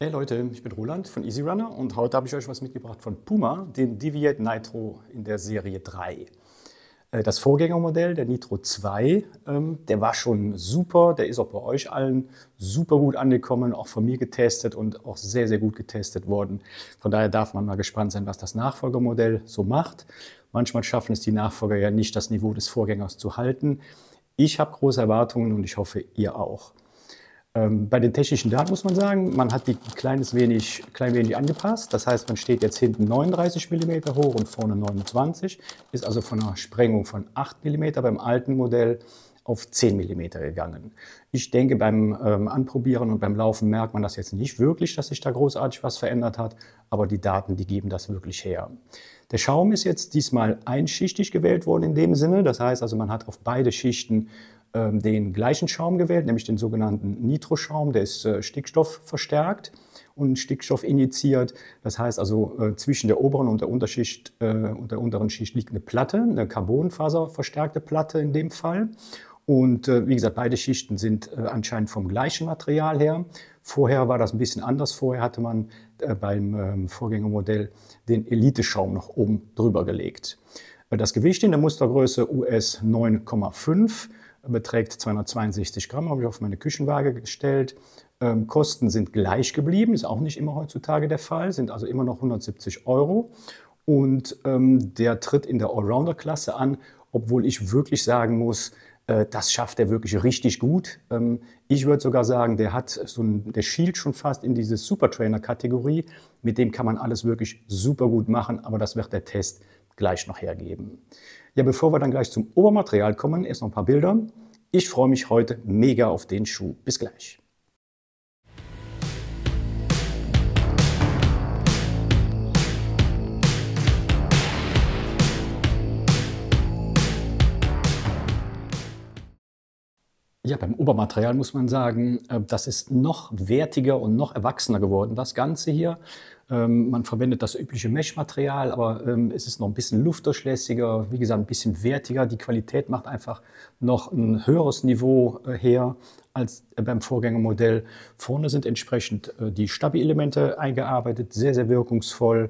Hey Leute, ich bin Roland von Easy Runner und heute habe ich euch was mitgebracht von Puma, den Deviate Nitro in der Serie 3. Äh, das Vorgängermodell, der Nitro 2, ähm, der war schon super, der ist auch bei euch allen super gut angekommen, auch von mir getestet und auch sehr, sehr gut getestet worden. Von daher darf man mal gespannt sein, was das Nachfolgermodell so macht. Manchmal schaffen es die Nachfolger ja nicht, das Niveau des Vorgängers zu halten. Ich habe große Erwartungen und ich hoffe, ihr auch. Ähm, bei den technischen Daten muss man sagen, man hat die ein kleines wenig, klein wenig angepasst. Das heißt, man steht jetzt hinten 39 mm hoch und vorne 29, ist also von einer Sprengung von 8 mm beim alten Modell auf 10 mm gegangen. Ich denke, beim ähm, Anprobieren und beim Laufen merkt man das jetzt nicht wirklich, dass sich da großartig was verändert hat, aber die Daten, die geben das wirklich her. Der Schaum ist jetzt diesmal einschichtig gewählt worden in dem Sinne. Das heißt also, man hat auf beide Schichten den gleichen Schaum gewählt, nämlich den sogenannten Nitroschaum, der ist äh, Stickstoff verstärkt und Stickstoff injiziert. Das heißt also, äh, zwischen der oberen und der Unterschicht äh, und der unteren Schicht liegt eine Platte, eine Carbonfaserverstärkte Platte in dem Fall. Und wie gesagt, beide Schichten sind anscheinend vom gleichen Material her. Vorher war das ein bisschen anders. Vorher hatte man beim ähm, Vorgängermodell den Elite-Schaum noch oben drüber gelegt. Das Gewicht in der Mustergröße US 9,5 beträgt 262 Gramm, habe ich auf meine Küchenwaage gestellt. Ähm, Kosten sind gleich geblieben, ist auch nicht immer heutzutage der Fall, sind also immer noch 170 Euro. Und ähm, der tritt in der Allrounder-Klasse an, obwohl ich wirklich sagen muss, äh, das schafft er wirklich richtig gut. Ähm, ich würde sogar sagen, der hat so ein, der schielt schon fast in diese Supertrainer-Kategorie. Mit dem kann man alles wirklich super gut machen, aber das wird der Test gleich noch hergeben. Ja, bevor wir dann gleich zum Obermaterial kommen, erst noch ein paar Bilder. Ich freue mich heute mega auf den Schuh. Bis gleich. Ja, beim Obermaterial muss man sagen, äh, das ist noch wertiger und noch erwachsener geworden, das Ganze hier. Ähm, man verwendet das übliche Mesh-Material, aber ähm, es ist noch ein bisschen luftdurchlässiger, wie gesagt, ein bisschen wertiger. Die Qualität macht einfach noch ein höheres Niveau äh, her als beim Vorgängermodell. Vorne sind entsprechend äh, die Stabi-Elemente eingearbeitet, sehr, sehr wirkungsvoll.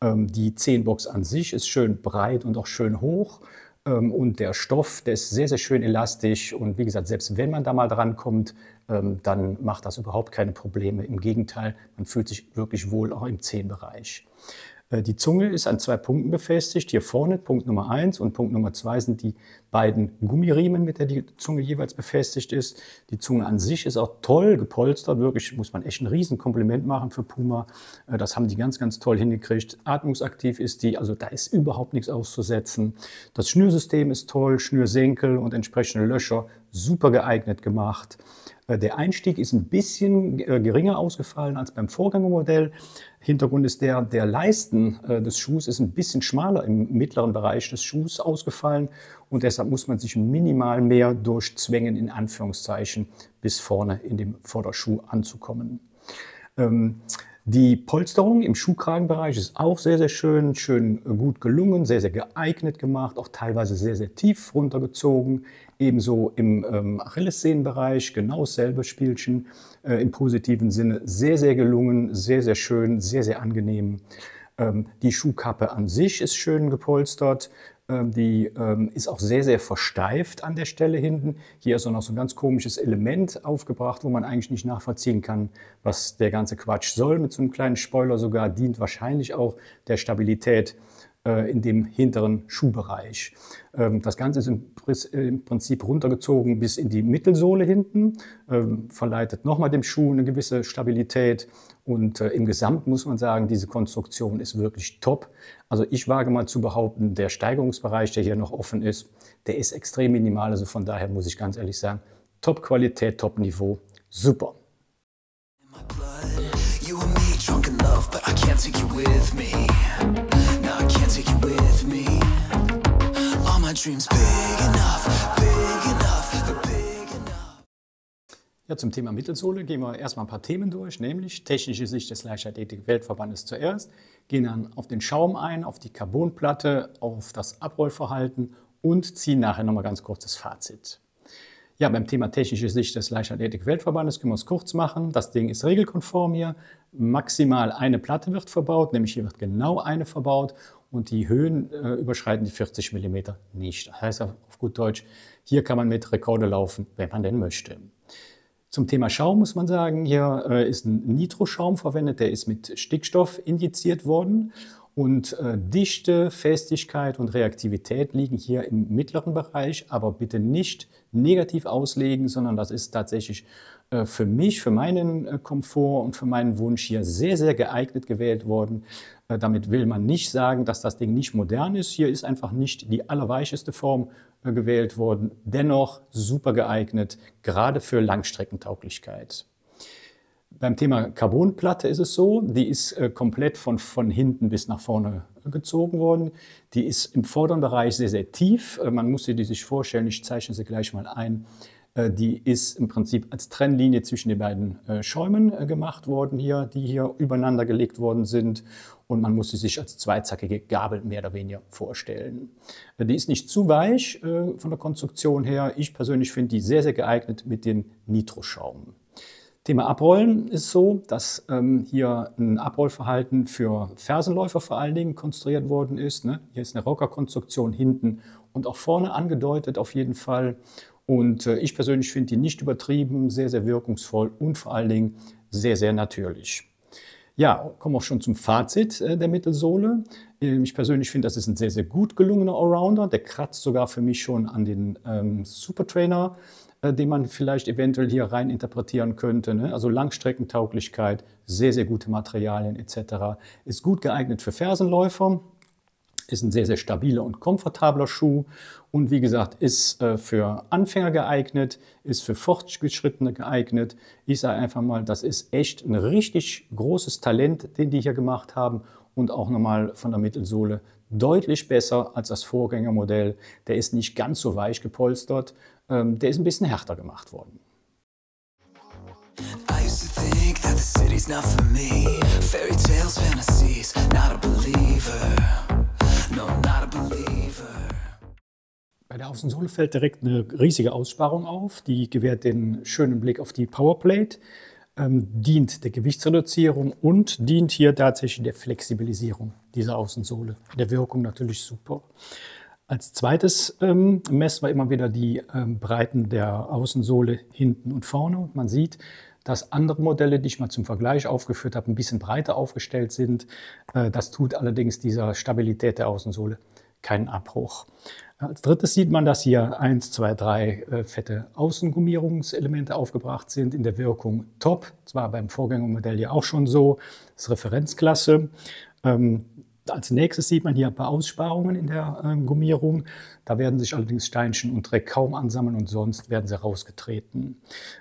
Ähm, die Zehenbox an sich ist schön breit und auch schön hoch. Ähm, und der Stoff, der ist sehr, sehr schön elastisch. Und wie gesagt, selbst wenn man da mal dran kommt, ähm, dann macht das überhaupt keine Probleme. Im Gegenteil, man fühlt sich wirklich wohl auch im Zehenbereich. Äh, die Zunge ist an zwei Punkten befestigt. Hier vorne Punkt Nummer eins und Punkt Nummer zwei sind die beiden Gummiriemen, mit der die Zunge jeweils befestigt ist. Die Zunge an sich ist auch toll gepolstert. Wirklich muss man echt ein Riesenkompliment machen für Puma. Äh, das haben die ganz, ganz toll hingekriegt. Atmungsaktiv ist die, also da ist überhaupt nichts auszusetzen. Das Schnürsystem ist toll, Schnürsenkel und entsprechende Löcher super geeignet gemacht. Äh, der Einstieg ist ein bisschen geringer ausgefallen als beim Vorgängermodell. Hintergrund ist der, der Leisten äh, des Schuhs ist ein bisschen schmaler im mittleren Bereich des Schuhs ausgefallen und deshalb muss man sich minimal mehr durchzwängen, in Anführungszeichen, bis vorne in dem Vorderschuh anzukommen. Ähm, die Polsterung im Schuhkragenbereich ist auch sehr, sehr schön, schön gut gelungen, sehr, sehr geeignet gemacht, auch teilweise sehr, sehr tief runtergezogen. Ebenso im ähm, Achillessehnenbereich, genau dasselbe Spielchen äh, im positiven Sinne. Sehr, sehr gelungen, sehr, sehr schön, sehr, sehr angenehm. Ähm, die Schuhkappe an sich ist schön gepolstert. Ähm, die ähm, ist auch sehr, sehr versteift an der Stelle hinten. Hier ist auch noch so ein ganz komisches Element aufgebracht, wo man eigentlich nicht nachvollziehen kann, was der ganze Quatsch soll. Mit so einem kleinen Spoiler sogar dient wahrscheinlich auch der Stabilität in dem hinteren Schuhbereich. Ähm, das Ganze ist im Prinzip runtergezogen bis in die Mittelsohle hinten, ähm, verleitet nochmal dem Schuh eine gewisse Stabilität und äh, im Gesamt muss man sagen, diese Konstruktion ist wirklich top. Also ich wage mal zu behaupten, der Steigerungsbereich, der hier noch offen ist, der ist extrem minimal. Also von daher muss ich ganz ehrlich sagen, Top-Qualität, Top-Niveau, super. Ja, zum Thema Mittelsohle gehen wir erstmal ein paar Themen durch, nämlich technische Sicht des Leichtathletik-Weltverbandes zuerst, gehen dann auf den Schaum ein, auf die Carbonplatte, auf das Abrollverhalten und ziehen nachher nochmal ganz kurz das Fazit. Ja, beim Thema technische Sicht des Leichtathletik-Weltverbandes können wir es kurz machen. Das Ding ist regelkonform hier. Maximal eine Platte wird verbaut, nämlich hier wird genau eine verbaut und die Höhen äh, überschreiten die 40 mm nicht. Das heißt auf gut Deutsch, hier kann man mit Rekorde laufen, wenn man denn möchte. Zum Thema Schaum muss man sagen, hier äh, ist ein Nitroschaum verwendet, der ist mit Stickstoff injiziert worden und äh, Dichte, Festigkeit und Reaktivität liegen hier im mittleren Bereich, aber bitte nicht negativ auslegen, sondern das ist tatsächlich äh, für mich, für meinen äh, Komfort und für meinen Wunsch hier sehr, sehr geeignet gewählt worden. Äh, damit will man nicht sagen, dass das Ding nicht modern ist. Hier ist einfach nicht die allerweicheste Form äh, gewählt worden. Dennoch super geeignet, gerade für Langstreckentauglichkeit. Beim Thema Carbonplatte ist es so, die ist äh, komplett von, von hinten bis nach vorne gezogen worden. Die ist im vorderen Bereich sehr, sehr tief. Man muss sie sich vorstellen, ich zeichne sie gleich mal ein. Die ist im Prinzip als Trennlinie zwischen den beiden Schäumen gemacht worden hier, die hier übereinander gelegt worden sind. Und man muss sie sich als zweizackige Gabel mehr oder weniger vorstellen. Die ist nicht zu weich von der Konstruktion her. Ich persönlich finde die sehr, sehr geeignet mit den Nitroschaum. Thema Abrollen ist so, dass ähm, hier ein Abrollverhalten für Fersenläufer vor allen Dingen konstruiert worden ist. Ne? Hier ist eine Rockerkonstruktion hinten und auch vorne angedeutet auf jeden Fall. Und äh, ich persönlich finde die nicht übertrieben, sehr, sehr wirkungsvoll und vor allen Dingen sehr, sehr natürlich. Ja, kommen auch schon zum Fazit äh, der Mittelsohle. Ähm, ich persönlich finde, das ist ein sehr, sehr gut gelungener Allrounder. Der kratzt sogar für mich schon an den ähm, Supertrainer äh, den man vielleicht eventuell hier rein interpretieren könnte. Ne? Also Langstreckentauglichkeit, sehr, sehr gute Materialien etc. Ist gut geeignet für Fersenläufer, ist ein sehr, sehr stabiler und komfortabler Schuh und wie gesagt, ist äh, für Anfänger geeignet, ist für Fortgeschrittene geeignet. Ich sage einfach mal, das ist echt ein richtig großes Talent, den die hier gemacht haben und auch nochmal von der Mittelsohle deutlich besser als das Vorgängermodell. Der ist nicht ganz so weich gepolstert, ähm, der ist ein bisschen härter gemacht worden. I used to think that the city's not for me. Fairy tales, fantasies, not a believer. Bei der Außensohle fällt direkt eine riesige Aussparung auf. Die gewährt den schönen Blick auf die Powerplate, ähm, dient der Gewichtsreduzierung und dient hier tatsächlich der Flexibilisierung dieser Außensohle. Der Wirkung natürlich super. Als zweites ähm, messen wir immer wieder die ähm, Breiten der Außensohle hinten und vorne. Und man sieht, dass andere Modelle, die ich mal zum Vergleich aufgeführt habe, ein bisschen breiter aufgestellt sind. Äh, das tut allerdings dieser Stabilität der Außensohle keinen Abbruch. Als drittes sieht man, dass hier eins, zwei, drei äh, fette Außengummierungselemente aufgebracht sind, in der Wirkung top. Zwar beim Vorgängermodell ja auch schon so, das ist Referenzklasse. Als nächstes sieht man hier ein paar Aussparungen in der ähm, Gummierung. Da werden sich allerdings Steinchen und Dreck kaum ansammeln und sonst werden sie rausgetreten.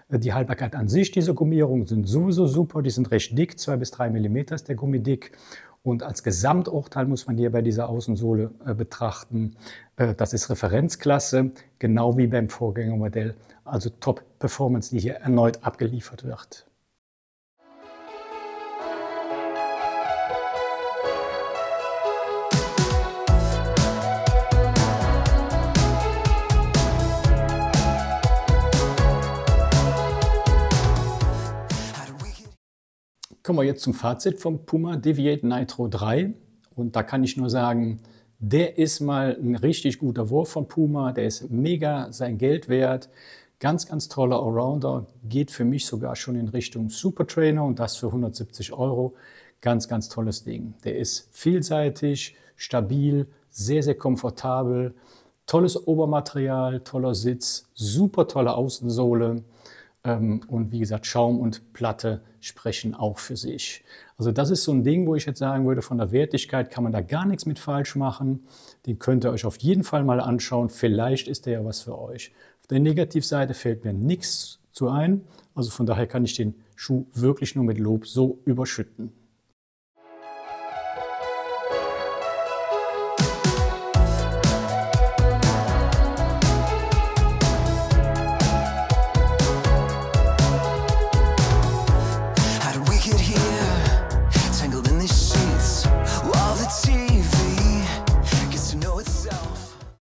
Äh, die Haltbarkeit an sich dieser Gummierung sind sowieso super. Die sind recht dick, zwei bis drei Millimeter ist der Gummi dick. Und als Gesamturteil muss man hier bei dieser Außensohle äh, betrachten, äh, das ist Referenzklasse, genau wie beim Vorgängermodell. Also Top-Performance, die hier erneut abgeliefert wird. Kommen wir jetzt zum Fazit vom Puma Deviate Nitro 3. Und da kann ich nur sagen, der ist mal ein richtig guter Wurf von Puma. Der ist mega sein Geld wert. Ganz, ganz toller Allrounder. Geht für mich sogar schon in Richtung Super Trainer und das für 170 Euro. Ganz, ganz tolles Ding. Der ist vielseitig, stabil, sehr, sehr komfortabel. Tolles Obermaterial, toller Sitz, super tolle Außensohle. Ähm, und wie gesagt, Schaum und Platte sprechen auch für sich. Also das ist so ein Ding, wo ich jetzt sagen würde, von der Wertigkeit kann man da gar nichts mit falsch machen. Den könnt ihr euch auf jeden Fall mal anschauen. Vielleicht ist der ja was für euch. Auf der Negativseite fällt mir nichts zu ein. Also von daher kann ich den Schuh wirklich nur mit Lob so überschütten.